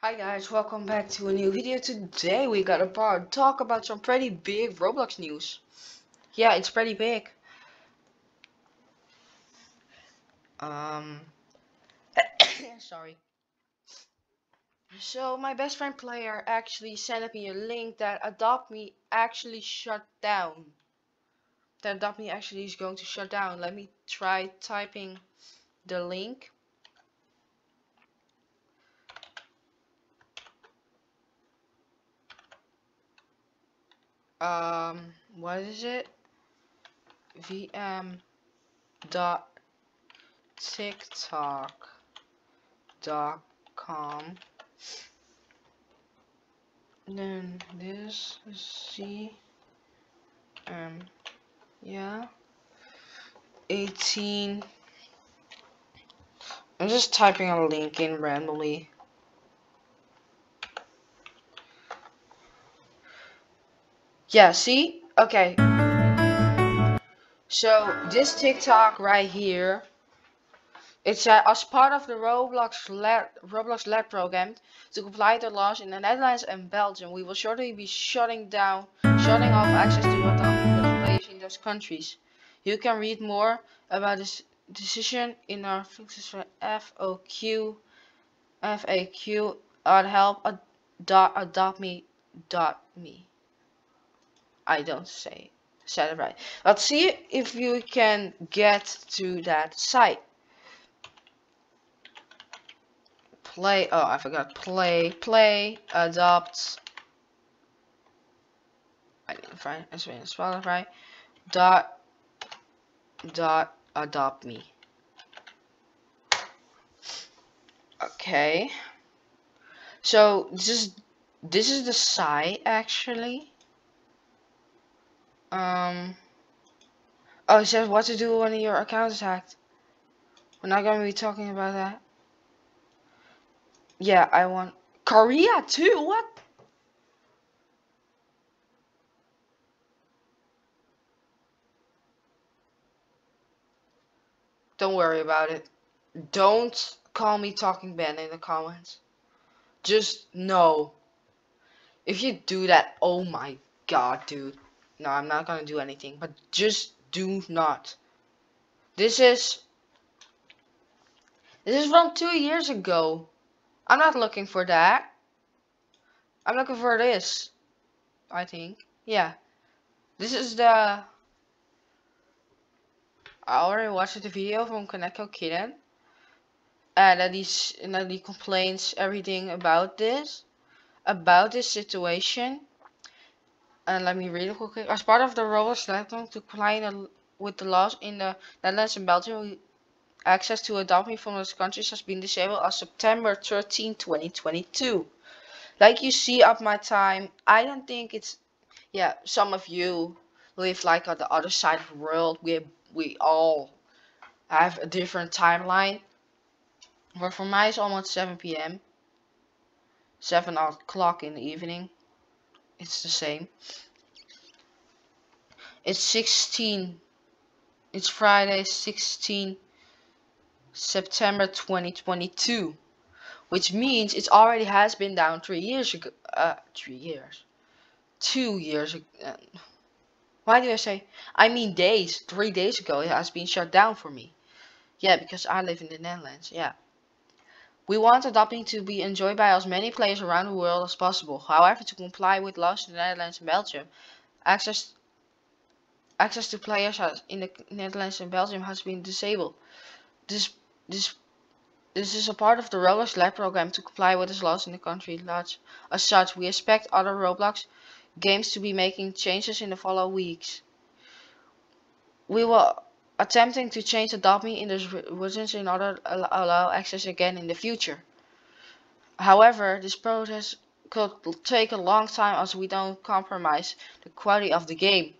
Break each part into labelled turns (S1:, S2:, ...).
S1: Hi guys, welcome back to a new video. Today we got to talk about some pretty big Roblox news. Yeah, it's pretty big. Um, sorry. So my best friend player actually sent me a link that Adopt Me actually shut down. That Adopt Me actually is going to shut down. Let me try typing the link. Um what is it? Vm dot tiktok dot com. Then this is c yeah. 18 I'm just typing a link in randomly Yeah, see? Okay. So, this TikTok right here, it's uh, as part of the Roblox LED, Roblox LED program to comply the laws in the Netherlands and Belgium. We will shortly be shutting down, shutting off access to autonomous players in those countries. You can read more about this decision in our FOQ, FAQ at help adopt me dot me. I don't say said it right. Let's see if you can get to that site. Play. Oh, I forgot. Play. Play. Adopt. I didn't find. I spelled spell it right. Dot. Dot. Adopt me. Okay. So this is this is the site actually. Um. Oh, it says what to do when your account is hacked. We're not going to be talking about that. Yeah, I want Korea too. What? Don't worry about it. Don't call me talking bad in the comments. Just know. If you do that, oh my god, dude. No, I'm not gonna do anything, but just do not. This is this is from two years ago. I'm not looking for that. I'm looking for this. I think. Yeah. This is the I already watched the video from Kaneko Kitten. And that he's and that he complains everything about this. About this situation and let me read it quickly. As part of the Roblox platform to comply with the laws in the Netherlands and Belgium, access to Adopt Me from those countries has been disabled as September 13, 2022. Like you see up my time, I don't think it's, yeah, some of you live like on the other side of the world. We, we all have a different timeline. But for me, it's almost 7 p.m. 7 o'clock in the evening it's the same. It's 16. It's Friday, 16 September 2022, which means it already has been down three years ago. Uh, three years, two years ago. Uh, why do I say? I mean days. Three days ago, it has been shut down for me. Yeah, because I live in the Netherlands. Yeah. We want Adopt Me to be enjoyed by as many players around the world as possible. However, to comply with laws in the Netherlands and Belgium, access access to players in the Netherlands and Belgium has been disabled. This this this is a part of the Roblox Lab program to comply with the laws in the country. As such, we expect other Roblox games to be making changes in the following weeks. We will attempting to change Adopt Me in this versions in order to allow access again in the future. However, this process could take a long time as we don't compromise the quality of the game.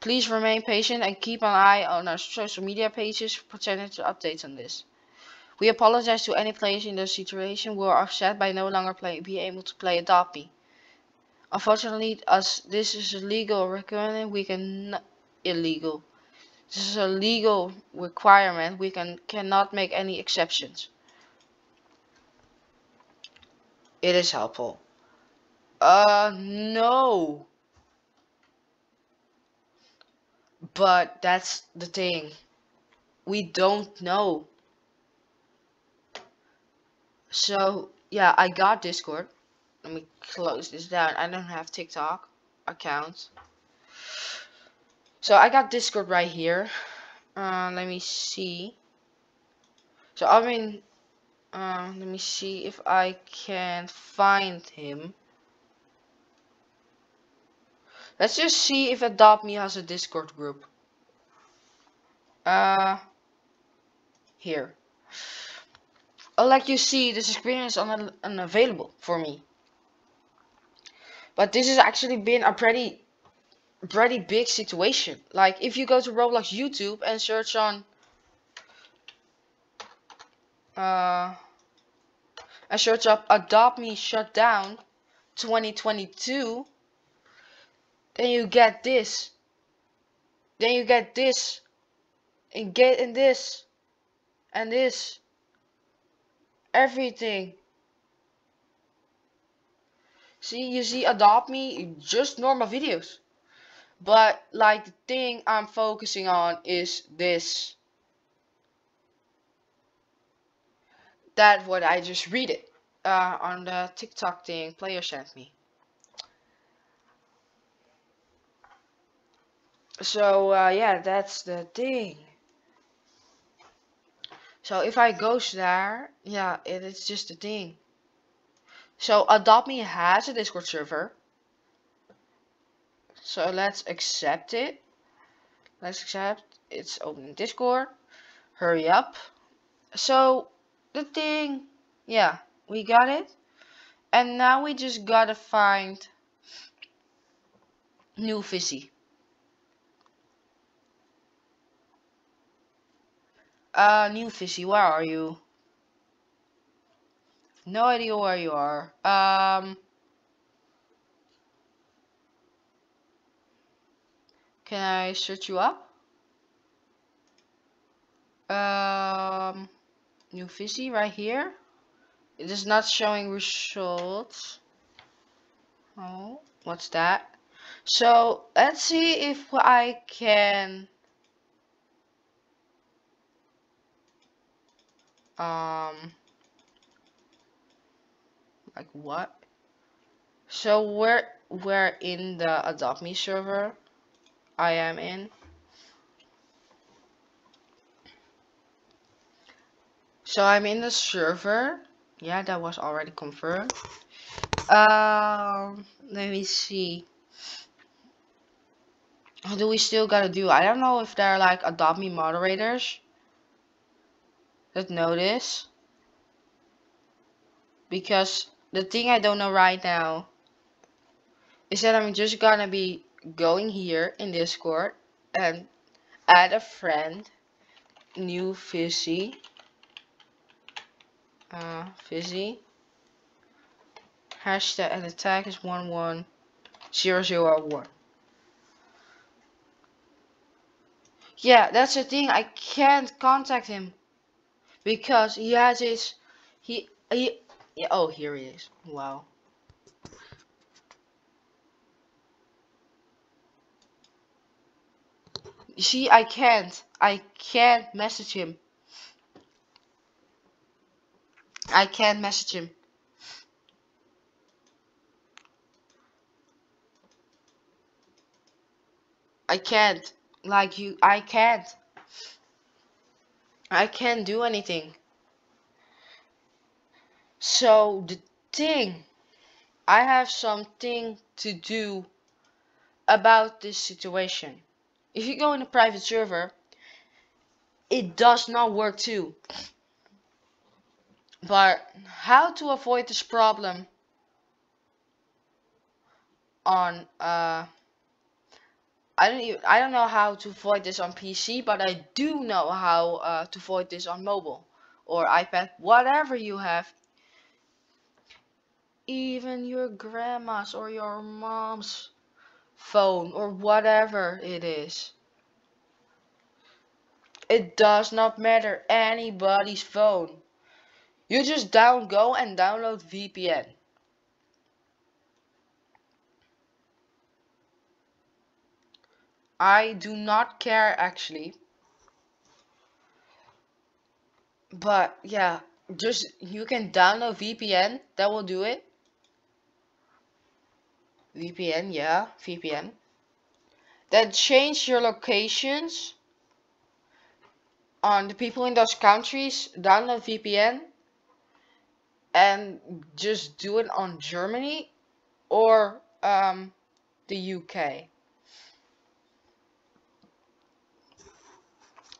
S1: Please remain patient and keep an eye on our social media pages for potential updates on this. We apologize to any players in this situation who are upset by no longer being able to play Adopt Me. Unfortunately, as this is a legal requirement, we can illegal. This is a legal requirement. We can cannot make any exceptions. It is helpful. Uh, no. But that's the thing. We don't know. So, yeah, I got Discord. Let me close this down. I don't have TikTok account. So I got Discord right here. Uh, let me see. So I mean, uh, let me see if I can find him. Let's just see if Adopt Me has a Discord group. Uh, here. Oh, like you see, this experience is un unavailable for me. But this has actually been a pretty, pretty big situation. Like, if you go to Roblox YouTube and search on, uh, and search up Adopt Me Shutdown 2022, then you get this. Then you get this. And get in this. And this. Everything. See, you see Adopt Me, just normal videos. But like the thing I'm focusing on is this. That what I just read it uh, on the TikTok thing player sent me. so uh, yeah that's the thing so if I go there yeah it is just a thing so adopt me has a discord server so let's accept it. Let's accept it's open discord. Hurry up. So the thing yeah we got it. And now we just gotta find NewFissy. Uh, NewFissy, where are you? No idea where you are. Um, can I search you up? Um, NewFissy right here. It is not showing results. Oh, what's that? So let's see if I can Um, like what? So we're we're in the Adopt Me server. I am in. So I'm in the server. Yeah, that was already confirmed. Um, let me see. What do we still gotta do? I don't know if they're like Adopt Me moderators that notice because the thing I don't know right now is that I'm just gonna be going here in Discord and add a friend NewFissy uh Fissy hashtag and is one zero zero one. Yeah that's the thing. I can't contact him because he has his he he oh here he is. Wow you see I can't. I can't message him. I can't message him. I can't. Like you I can't. I can't do anything. So the thing, I have something to do about this situation. If you go in a private server, it does not work too. But how to avoid this problem on uh I don't even I don't know how to avoid this on PC, but I do know how uh, to avoid this on mobile or iPad, whatever you have. Even your grandma's or your mom's phone or whatever it is. It does not matter anybody's phone. You just down go and download VPN. I do not care actually. But yeah, just you can download VPN, that will do it. VPN, yeah, VPN. Then change your locations on the people in those countries. Download VPN and just do it on Germany or um, the UK.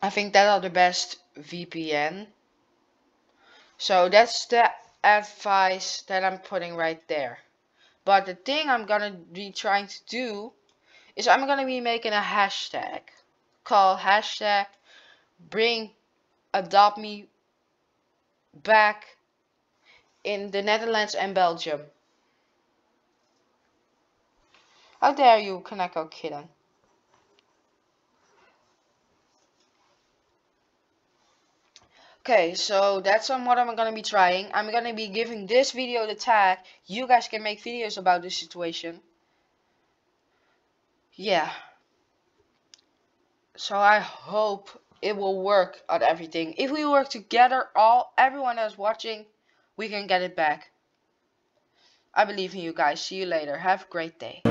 S1: I think that are the best VPN. So that's the advice that I'm putting right there. But the thing I'm gonna be trying to do is I'm gonna be making a hashtag called hashtag bring adopt me back in the Netherlands and Belgium. How dare you, Kaneko Kitten? Okay, so that's on what I'm gonna be trying. I'm gonna be giving this video the tag. You guys can make videos about this situation. Yeah. So I hope it will work on everything. If we work together, all everyone that's watching, we can get it back. I believe in you guys. See you later. Have a great day.